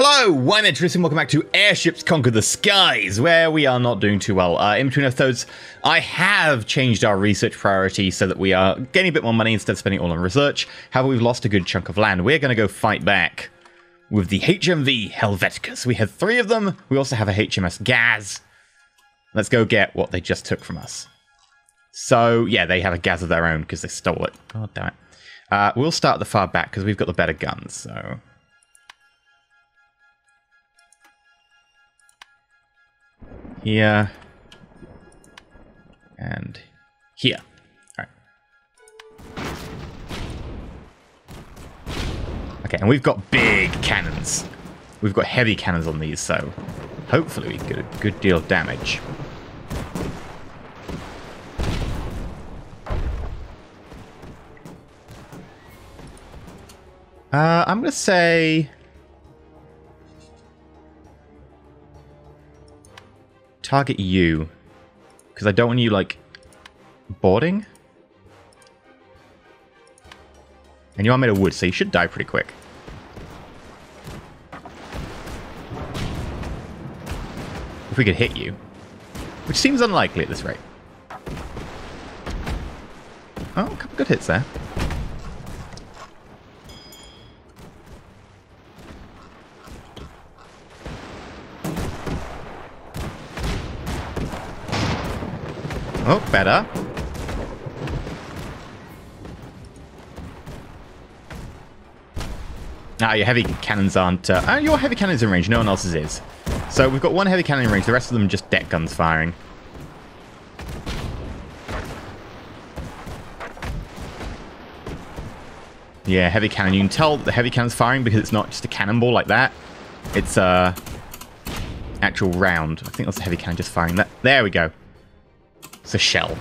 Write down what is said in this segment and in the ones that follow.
Hello, I'm Edris and welcome back to Airships Conquer the Skies, where we are not doing too well. Uh, in between episodes, I have changed our research priority so that we are getting a bit more money instead of spending all on research. However, we've lost a good chunk of land. We're going to go fight back with the HMV Helveticus. We have three of them. We also have a HMS Gaz. Let's go get what they just took from us. So, yeah, they have a Gaz of their own because they stole it. God damn it. Uh, we'll start the far back because we've got the better guns, so... here, and here. All right. Okay, and we've got big cannons. We've got heavy cannons on these, so hopefully we get a good deal of damage. Uh, I'm going to say target you. Because I don't want you, like, boarding. And you are made of wood, so you should die pretty quick. If we could hit you. Which seems unlikely at this rate. Oh, a couple good hits there. Oh, better. Ah, your heavy cannons aren't... Uh, uh, your heavy cannons in range, no one else's is. So we've got one heavy cannon in range, the rest of them just deck guns firing. Yeah, heavy cannon. You can tell that the heavy cannon's firing because it's not just a cannonball like that. It's a uh, actual round. I think that's a heavy cannon just firing that. There we go. It's a shell.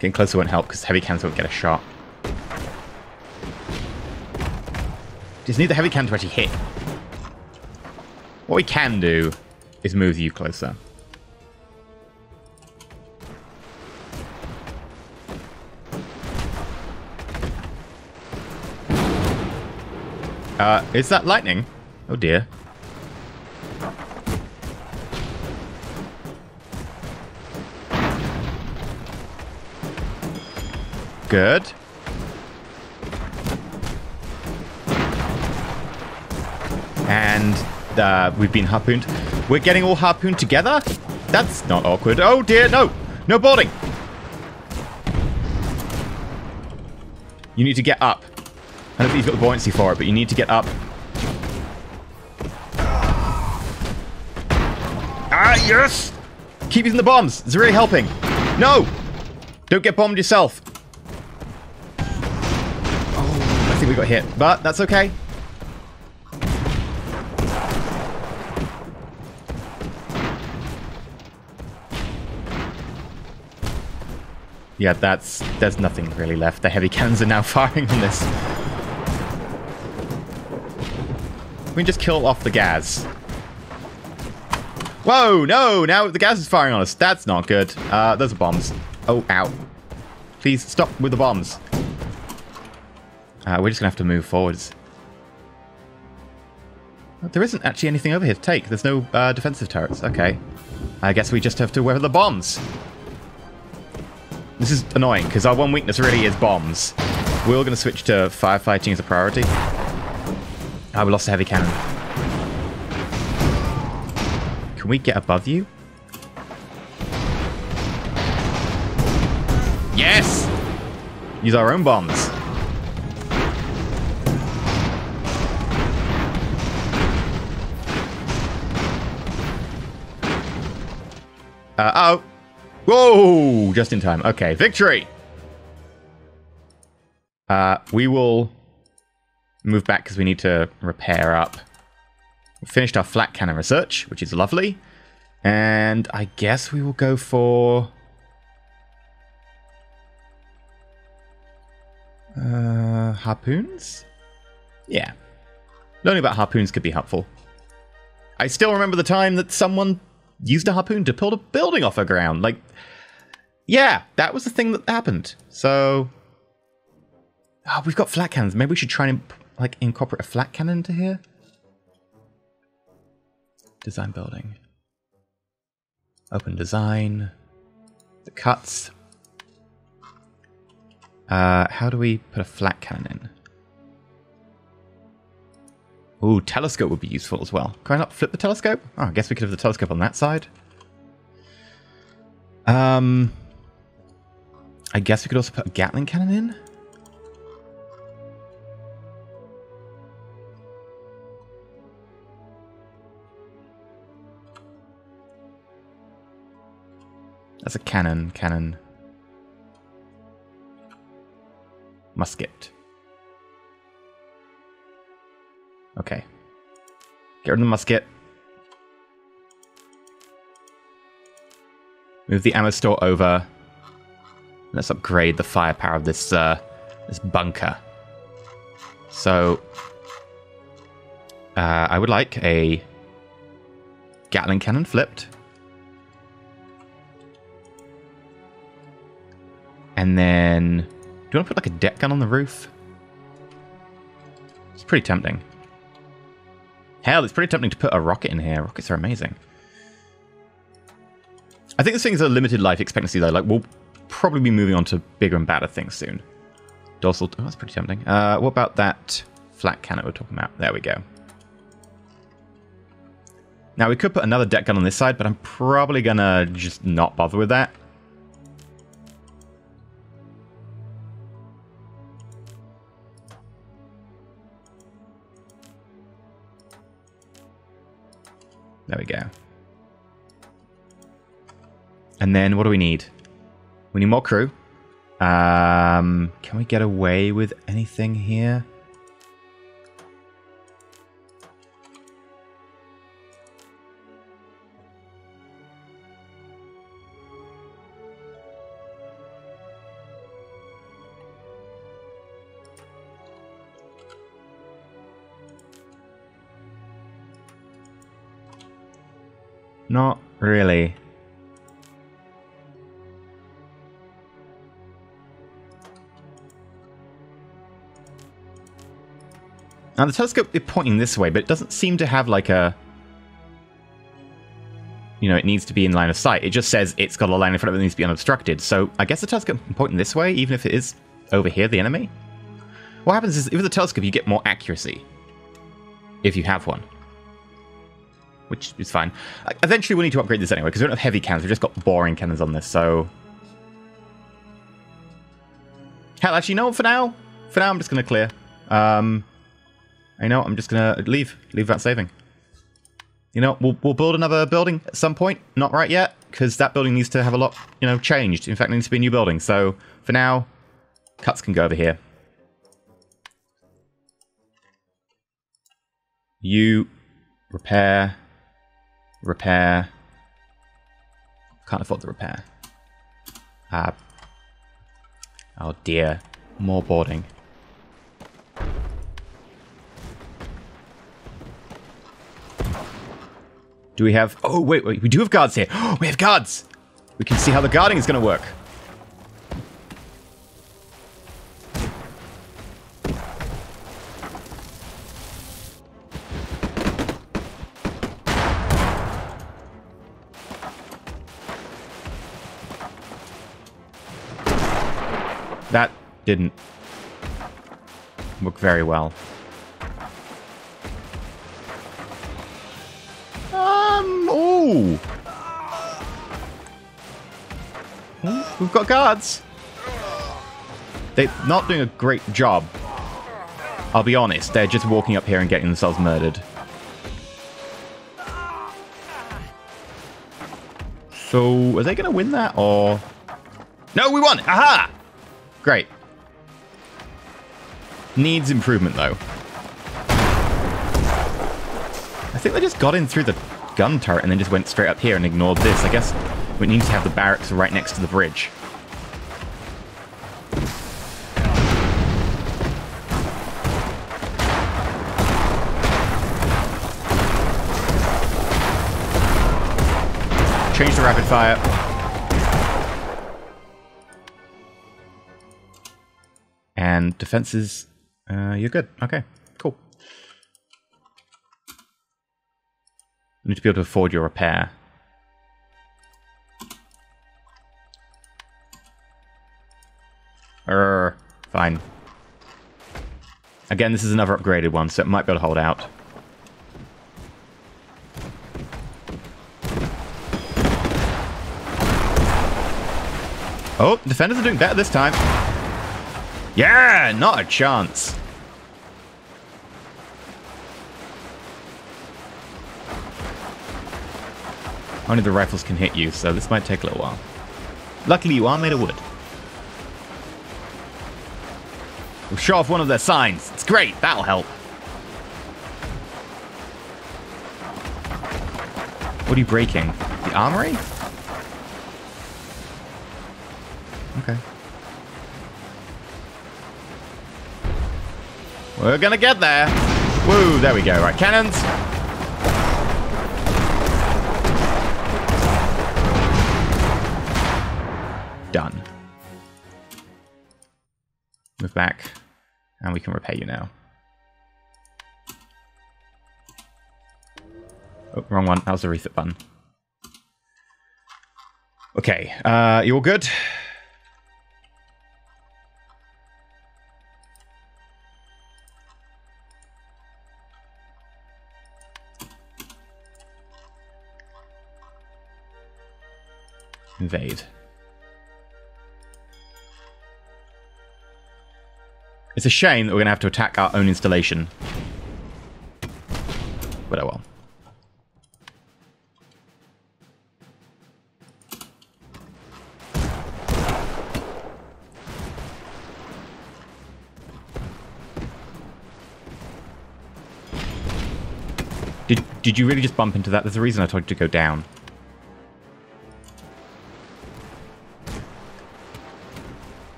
Getting closer won't help because heavy cannons won't get a shot. Just need the heavy cannon to actually hit. What we can do is move you closer. Uh, is that lightning? Oh dear. Good. And uh, we've been harpooned. We're getting all harpooned together? That's not awkward. Oh dear, no! No boarding! You need to get up. I don't think you've got the buoyancy for it, but you need to get up. Ah, yes! Keep using the bombs. It's really helping. No! Don't get bombed yourself. Oh, I think we got hit, but that's okay. Yeah, that's there's nothing really left. The heavy cannons are now firing on this. We can just kill off the gas. Whoa, no, now the gas is firing on us. That's not good. Uh, those are bombs. Oh, ow. Please stop with the bombs. Uh, we're just going to have to move forwards. There isn't actually anything over here to take. There's no uh, defensive turrets. Okay. I guess we just have to weather the bombs. This is annoying, because our one weakness really is bombs. We're all going to switch to firefighting as a priority. Oh, we lost a heavy cannon. Can we get above you? Yes! Use our own bombs. Uh, oh. Whoa! Just in time. Okay, victory! Uh, we will move back because we need to repair up. We finished our flak cannon research, which is lovely. And I guess we will go for... Uh, harpoons? Yeah. Learning about harpoons could be helpful. I still remember the time that someone used a harpoon to pull a building off her ground. Like, yeah, that was the thing that happened. So, oh, we've got flak cannons. Maybe we should try and like incorporate a flak cannon into here. Design building. Open design. The cuts. Uh, how do we put a flak cannon in? Ooh, telescope would be useful as well. Can I not flip the telescope? Oh, I guess we could have the telescope on that side. Um, I guess we could also put a Gatling cannon in. That's a cannon, cannon. Musket. Okay. Get rid of the musket. Move the ammo store over. Let's upgrade the firepower of this uh, this bunker. So, uh, I would like a Gatling cannon flipped. And then, do you want to put like a deck gun on the roof? It's pretty tempting. Hell, it's pretty tempting to put a rocket in here. Rockets are amazing. I think this thing's a limited life expectancy, though. Like, we'll probably be moving on to bigger and badder things soon. Dorsal... Oh, that's pretty tempting. Uh, what about that flak cannon we're talking about? There we go. Now, we could put another deck gun on this side, but I'm probably going to just not bother with that. There we go. And then what do we need? We need more crew. Um, can we get away with anything here? Not really. Now the telescope is pointing this way, but it doesn't seem to have like a... You know, it needs to be in line of sight. It just says it's got a line in front of it that needs to be unobstructed. So I guess the telescope is pointing this way, even if it is over here, the enemy. What happens is, with the telescope, you get more accuracy. If you have one which is fine. Eventually, we'll need to upgrade this anyway, because we don't have heavy cannons. We've just got boring cannons on this, so... Hell, actually, no, for now, for now, I'm just going to clear. Um, I know, I'm just going to leave. Leave that saving. You know, we'll, we'll build another building at some point. Not right yet, because that building needs to have a lot, you know, changed. In fact, it needs to be a new building. So, for now, cuts can go over here. You repair Repair. Can't afford the repair. Uh, oh dear. More boarding. Do we have... Oh, wait, wait. We do have guards here. We have guards. We can see how the guarding is going to work. Didn't work very well. Um, ooh. We've got guards. They're not doing a great job. I'll be honest, they're just walking up here and getting themselves murdered. So, are they going to win that, or... No, we won! Aha! Great. Needs improvement, though. I think they just got in through the gun turret and then just went straight up here and ignored this. I guess we need to have the barracks right next to the bridge. Change to rapid fire. And defenses, uh, you're good. Okay, cool. You need to be able to afford your repair. Er, fine. Again, this is another upgraded one, so it might be able to hold out. Oh, defenders are doing better this time. Yeah, not a chance. Only the rifles can hit you, so this might take a little while. Luckily, you are made of wood. We'll show off one of their signs. It's great. That'll help. What are you breaking? The armory? Okay. We're gonna get there. Woo, there we go. Right, cannons. Done. Move back. And we can repair you now. Oh, wrong one. That was the refit button. Okay, uh, you all good? Invade. It's a shame that we're going to have to attack our own installation. But oh well. Did, did you really just bump into that? There's a reason I told you to go down.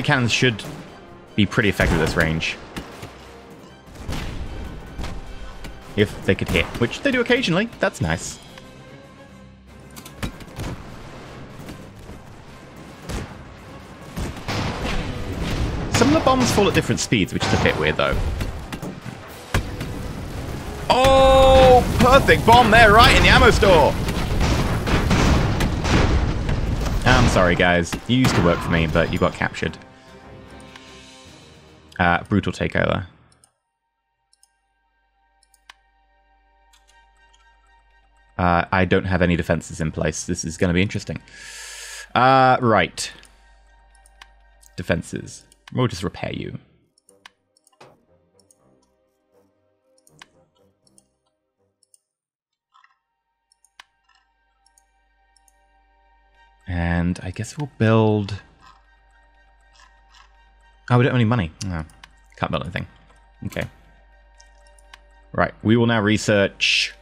Heavy cannons should be pretty effective at this range. If they could hit, which they do occasionally. That's nice. Some of the bombs fall at different speeds, which is a bit weird, though. Oh, perfect bomb there, right in the ammo store. I'm sorry, guys. You used to work for me, but you got captured. Uh, brutal takeover. Uh, I don't have any defenses in place. This is going to be interesting. Uh, right. Defenses. We'll just repair you. And I guess we'll build... Oh, we don't have any money. No, can't build anything. Okay. Right, we will now research...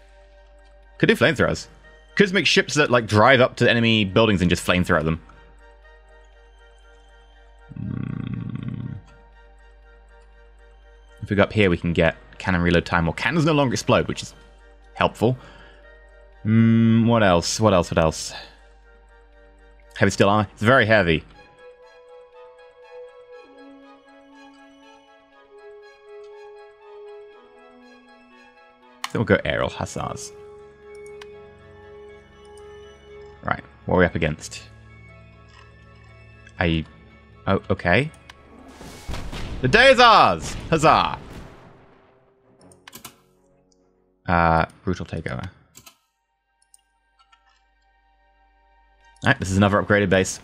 Could do flamethrowers. Could make ships that, like, drive up to enemy buildings and just flamethrow them. Hmm. If we go up here, we can get cannon reload time, or cannons no longer explode, which is helpful. Hmm, what else? What else? What else? Heavy steel armor. It's very heavy. Then we'll go aerial hussars. Right, what are we up against? I... Oh, okay. The day is ours! Huzzah! Uh, brutal takeover. Alright, this is another upgraded base.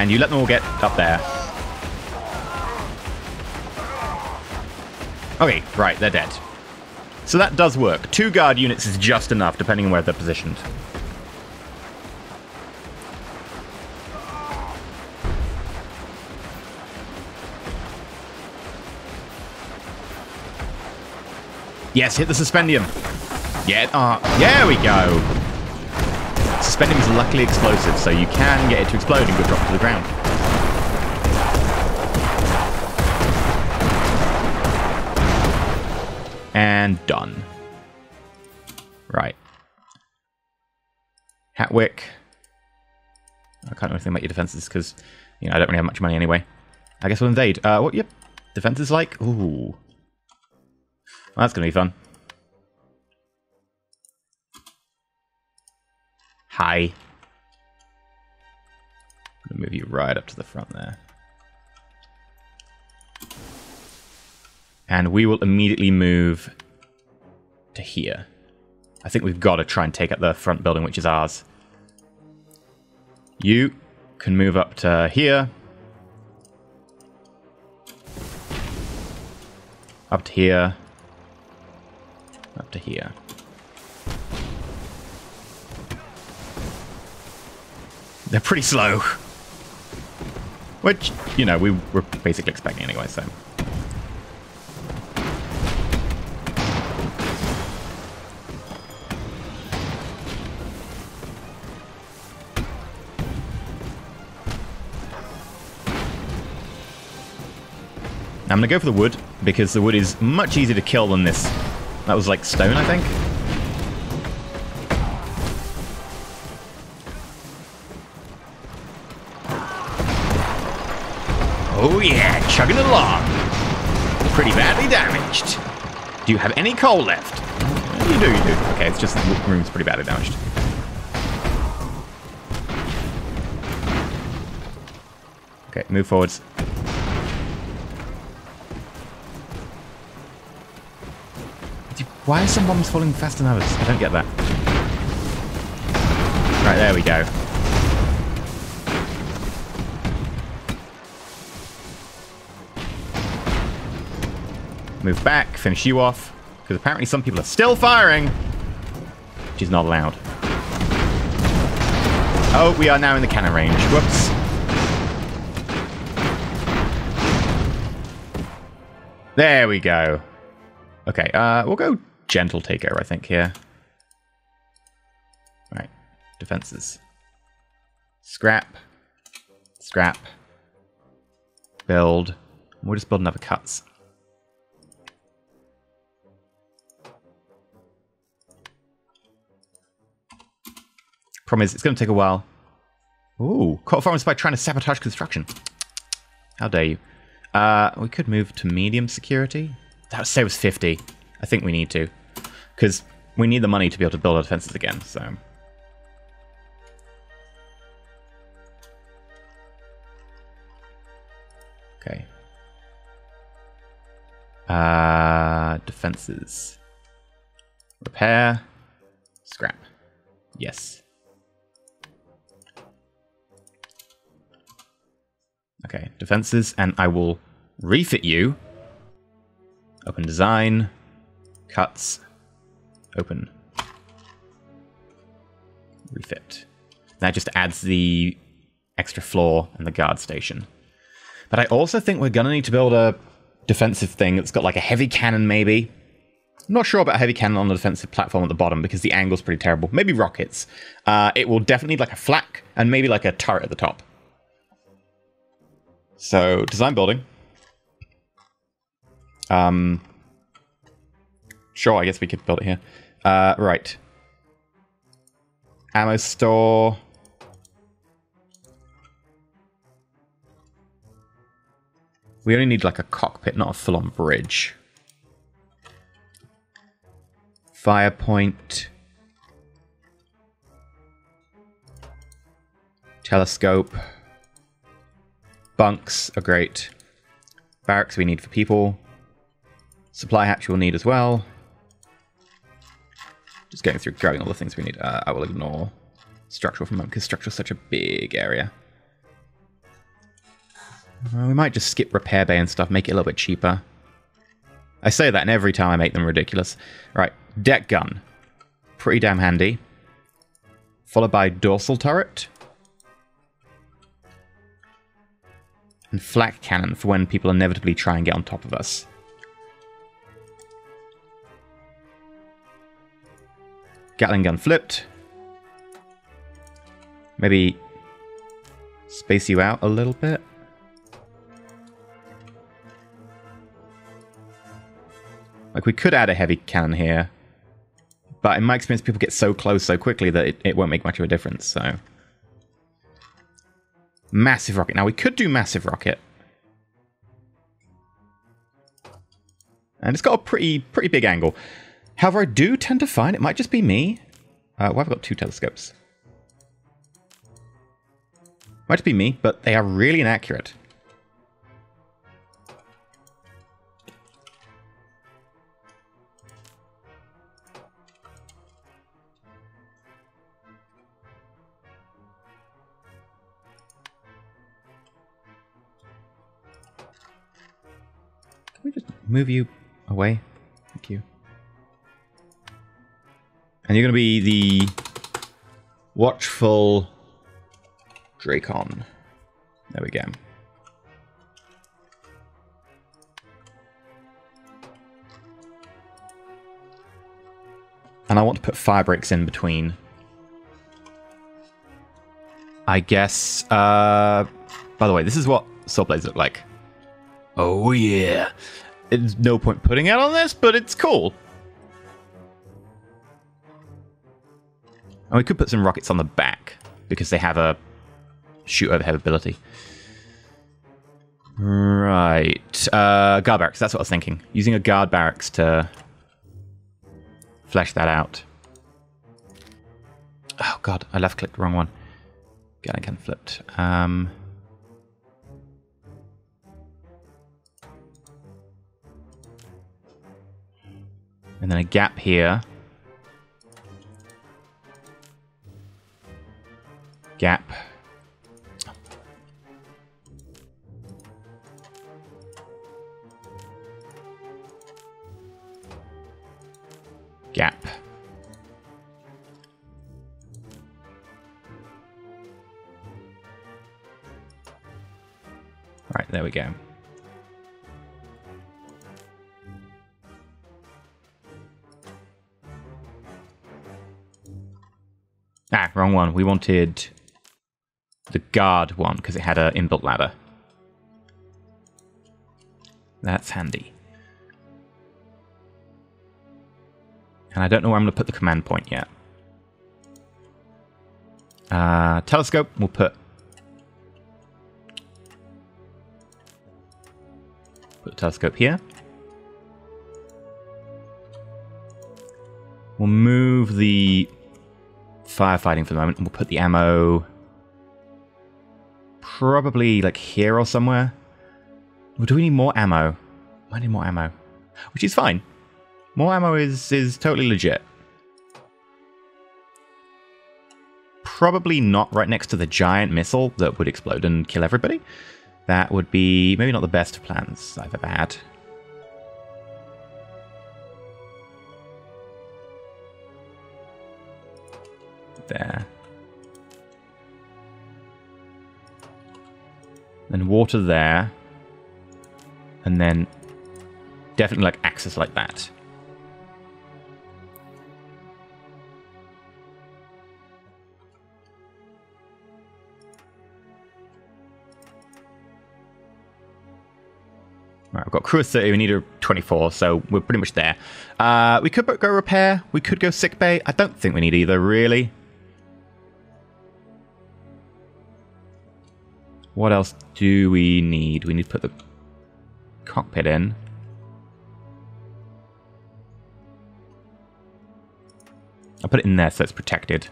And you let them all get up there. Okay, right, they're dead. So that does work. Two guard units is just enough, depending on where they're positioned. Yes, hit the suspendium. Yeah, uh, there we go. Spendium is luckily explosive, so you can get it to explode and go drop to the ground. And done. Right. Hatwick. I can't do anything about your defenses because, you know, I don't really have much money anyway. I guess we'll invade. Uh, what, yep. Defenses like? Ooh. Well, that's going to be fun. Hi. Move you right up to the front there. And we will immediately move to here. I think we've got to try and take up the front building, which is ours. You can move up to here. Up to here. Up to here. They're pretty slow. Which, you know, we were basically expecting anyway, so... I'm going to go for the wood, because the wood is much easier to kill than this. That was like stone, I think. Chugging along. Pretty badly damaged. Do you have any coal left? You do, you do. Okay, it's just the room's pretty badly damaged. Okay, move forwards. Why are some bombs falling faster than others? I don't get that. Right, there we go. Move back, finish you off. Because apparently some people are still firing. Which is not allowed. Oh, we are now in the cannon range. Whoops. There we go. Okay, uh, we'll go gentle takeover, I think, here. Right, defenses. Scrap. Scrap. Build. We'll just build another cuts. Problem is, it's going to take a while. Ooh, caught farmers by trying to sabotage construction. How dare you. Uh, we could move to medium security. That it 50. I think we need to. Because we need the money to be able to build our defenses again, so... Okay. Uh, defenses. Repair. Scrap. Yes. Okay, defenses, and I will refit you. Open design. Cuts. Open. Refit. That just adds the extra floor and the guard station. But I also think we're to need to build a defensive thing that's got like a heavy cannon maybe. I'm not sure about a heavy cannon on the defensive platform at the bottom because the angle's pretty terrible. Maybe rockets. Uh, it will definitely need like a flak and maybe like a turret at the top. So, design building. Um, sure, I guess we could build it here. Uh, right. Ammo store. We only need like a cockpit, not a full-on bridge. Fire point. Telescope. Bunks are great. Barracks we need for people. Supply hatch we'll need as well. Just going through grabbing all the things we need. Uh, I will ignore structural for a moment because structural is such a big area. Well, we might just skip repair bay and stuff, make it a little bit cheaper. I say that and every time I make them ridiculous. Right, deck gun. Pretty damn handy. Followed by dorsal turret. And flak cannon for when people inevitably try and get on top of us. Gatling gun flipped. Maybe space you out a little bit. Like, we could add a heavy cannon here. But in my experience, people get so close so quickly that it, it won't make much of a difference, so... Massive rocket. Now, we could do massive rocket. And it's got a pretty pretty big angle. However, I do tend to find it might just be me. Uh, well, I've got two telescopes. Might just be me, but they are really inaccurate. Move you away? Thank you. And you're going to be the watchful Dracon. There we go. And I want to put fire breaks in between. I guess, uh, by the way, this is what Soul Blades look like. Oh yeah. There's no point putting it on this, but it's cool. And we could put some rockets on the back because they have a shoot overhead ability. Right. Uh, guard barracks, that's what I was thinking. Using a guard barracks to flesh that out. Oh god, I left clicked the wrong one. Again, can flipped. Um, and then a gap here. Gap. Gap. Right, there we go. Ah, wrong one. We wanted the guard one because it had an inbuilt ladder. That's handy. And I don't know where I'm going to put the command point yet. Uh, telescope, we'll put... Put the telescope here. We'll move the firefighting for the moment, and we'll put the ammo probably like here or somewhere. Or do we need more ammo? I need more ammo. Which is fine. More ammo is, is totally legit. Probably not right next to the giant missile that would explode and kill everybody. That would be maybe not the best of plans I've ever had. There. Then water there. And then definitely like access like that. Right, we've got crew of 30, we need a 24, so we're pretty much there. Uh, we could go repair, we could go sick bay. I don't think we need either, really. What else do we need? We need to put the cockpit in. I'll put it in there so it's protected.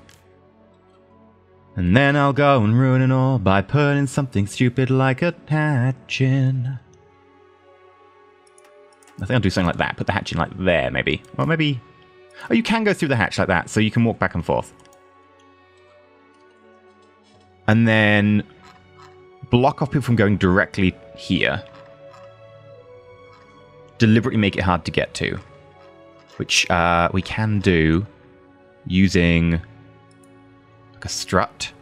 And then I'll go and ruin it all by putting something stupid like a hatch in. I think I'll do something like that. Put the hatch in like there, maybe. Or maybe... Oh, you can go through the hatch like that, so you can walk back and forth. And then block off people from going directly here. Deliberately make it hard to get to. Which uh, we can do using like a strut.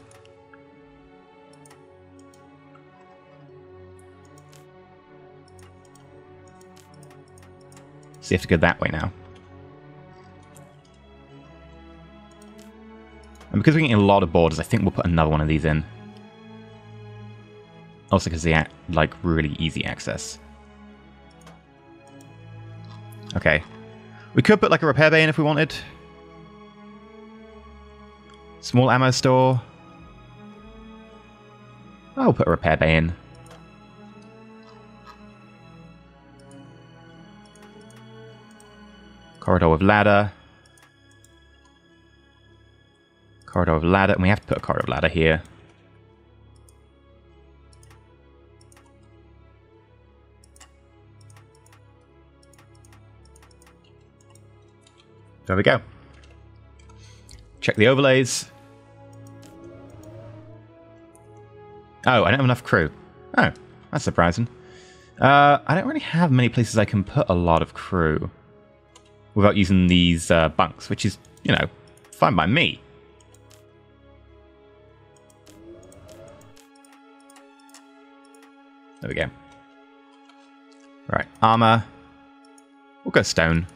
So you have to go that way now. And because we're getting a lot of borders, I think we'll put another one of these in. Also because they like really easy access. Okay. We could put like a repair bay in if we wanted. Small ammo store. I'll put a repair bay in. Corridor with ladder. Corridor of ladder, and we have to put a corridor of ladder here. There we go. Check the overlays. Oh, I don't have enough crew. Oh, that's surprising. Uh, I don't really have many places I can put a lot of crew without using these uh, bunks, which is, you know, fine by me. There we go. Right, armor. We'll go stone.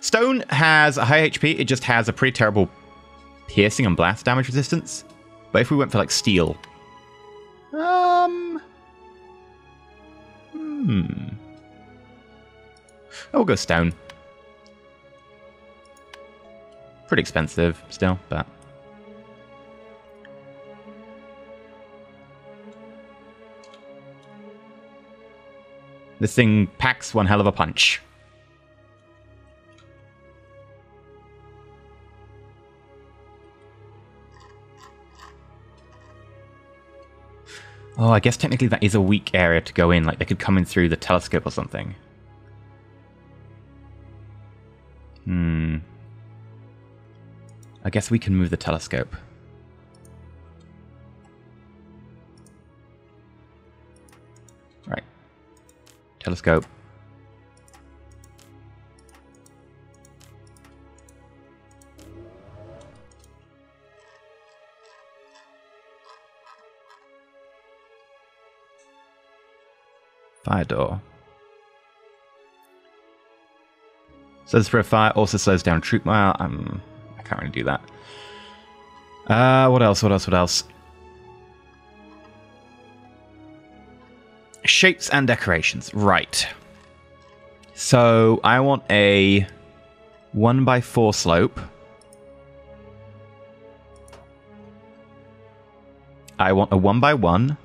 Stone has a high HP, it just has a pretty terrible piercing and blast damage resistance. But if we went for like steel. Um. Hmm. Oh, we'll go stone. Pretty expensive still, but. This thing packs one hell of a punch. Oh, I guess technically that is a weak area to go in. Like they could come in through the telescope or something. Hmm. I guess we can move the telescope. Right. Telescope. Fire door. Says for a fire also slows down troop mile. Um, I can't really do that. Uh, what else? What else? What else? Shapes and decorations. Right. So I want a one by four slope. I want a one by one.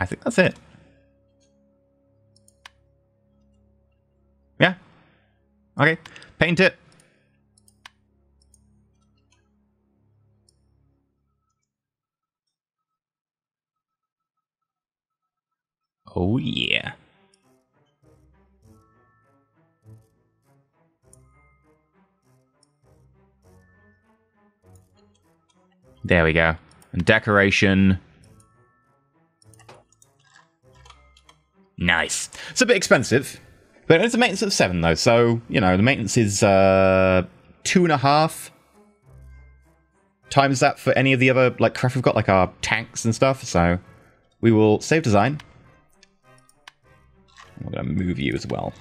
I think that's it. Yeah. Okay. Paint it. Oh, yeah. There we go. And decoration. Nice. It's a bit expensive, but it's a maintenance of seven though. So you know the maintenance is uh, two and a half times that for any of the other like craft we've got, like our tanks and stuff. So we will save design. I'm gonna move you as well.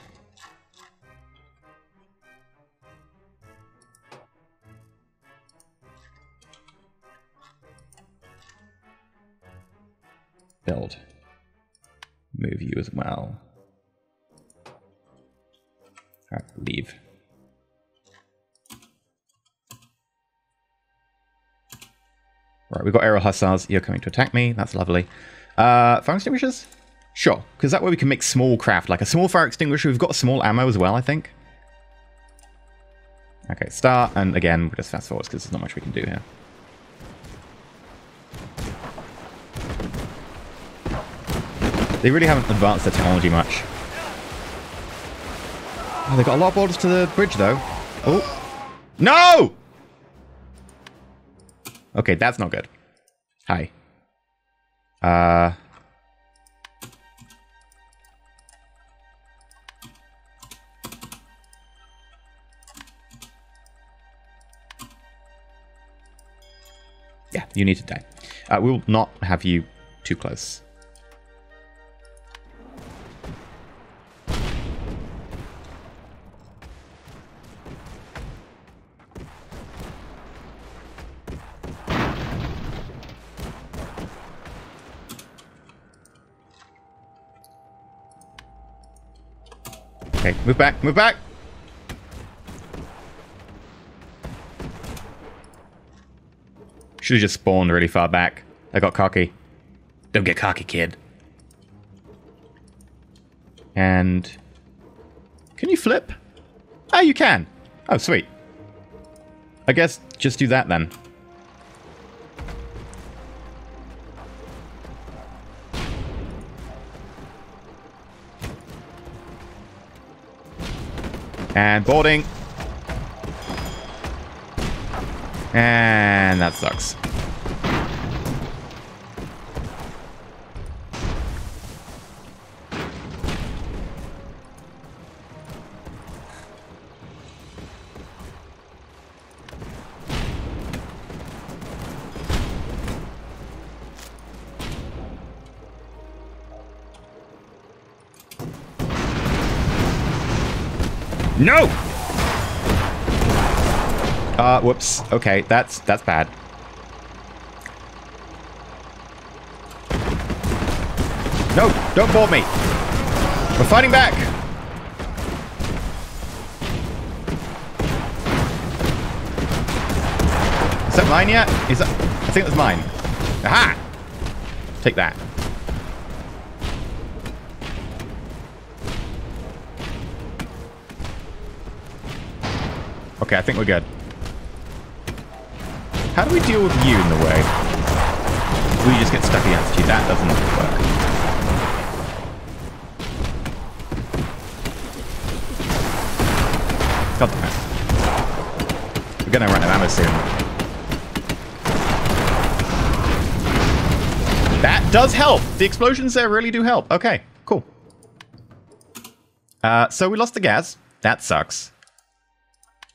Build move you as well. Right, leave. Right, we've got aerial hussars. You're coming to attack me. That's lovely. Uh, fire extinguishers? Sure, because that way we can make small craft. Like a small fire extinguisher. We've got small ammo as well, I think. Okay, start. And again, we'll just fast forward because there's not much we can do here. They really haven't advanced their technology much. Oh, they've got a lot of borders to the bridge, though. Oh. No! Okay, that's not good. Hi. Uh... Yeah, you need to die. Uh, we will not have you too close. Move back, move back. Should have just spawned really far back. I got cocky. Don't get cocky, kid. And... Can you flip? Oh, you can. Oh, sweet. I guess just do that then. And boarding. And that sucks. No! Uh, whoops. Okay, that's that's bad. No, don't board me. We're fighting back. Is that mine yet? Is that? I think that's mine. Aha! Take that. Okay, I think we're good. How do we deal with you in the way? We just get stuck against you. That doesn't work. God damn it. We're gonna run out of ammo soon. That does help! The explosions there really do help. Okay, cool. Uh, so we lost the gas. That sucks.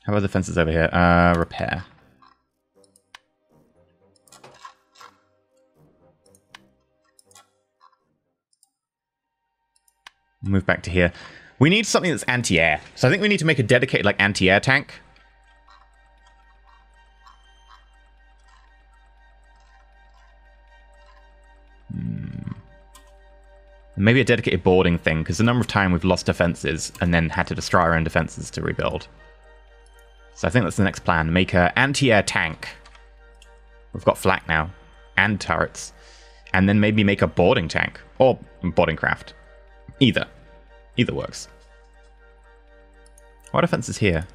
How about the fences over here? Uh, repair. Move back to here. We need something that's anti-air. So I think we need to make a dedicated, like, anti-air tank. Hmm. Maybe a dedicated boarding thing, because the number of time we've lost defenses and then had to destroy our own defenses to rebuild. So I think that's the next plan. Make a anti-air tank. We've got flak now. And turrets. And then maybe make a boarding tank. Or boarding craft. Either. Either works. What defense is here?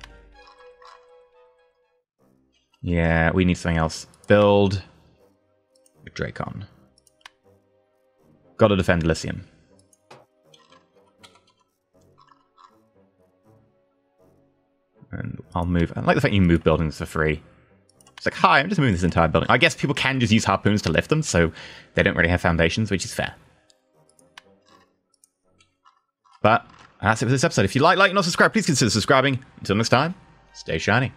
Yeah, we need something else. Build Dracon. Gotta defend Elysium. And I'll move. I like the fact you move buildings for free. It's like, hi, I'm just moving this entire building. I guess people can just use harpoons to lift them, so they don't really have foundations, which is fair. But that's it for this episode. If you like, like, and not subscribe, please consider subscribing. Until next time, stay shiny.